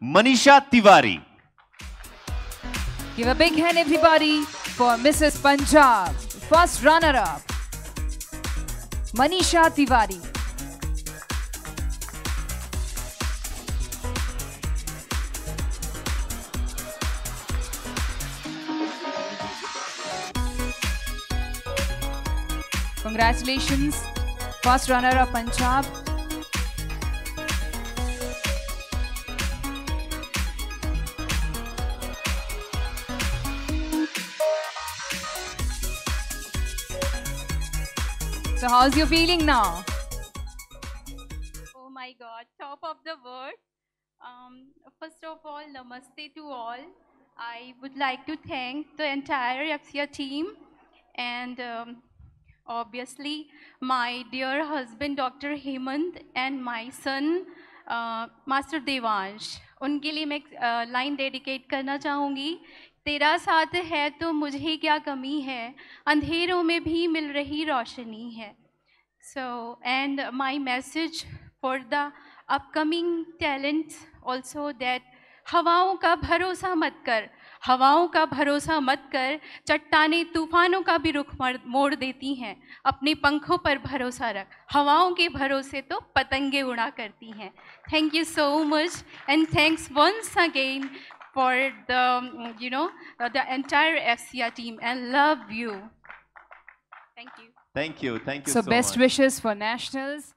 Manisha Tiwari. Give a big hand, everybody, for Mrs. Punjab, first runner-up, Manisha Tiwari. Congratulations, first runner-up Punjab. So how's your feeling now? Oh my God, top of the world. Um, first of all, namaste to all. I would like to thank the entire FSIA team and um, obviously my dear husband Dr. Hemant and my son uh, Master Devansh. उनके लिए मैं line dedicate uh, करना चाहूँगी तेरा साथ है तो मुझे क्या कमी है? अंधेरों में भी मिल रही रोशनी है। So, and my message for the upcoming talents also that हवाओं का भरोसा मत कर। हवाओं का भरोसा मत कर। चट्टाने तूफानों का भी रुख मोड़ देती हैं। अपने पंखों पर भरोसा रख। हवाओं के भरोसे तो पतंगे उड़ा करती हैं। Thank you so much and thanks once again for the mm, you know uh, the entire FSIA team and love you thank you Thank you. Thank you So so, best much. wishes for nationals.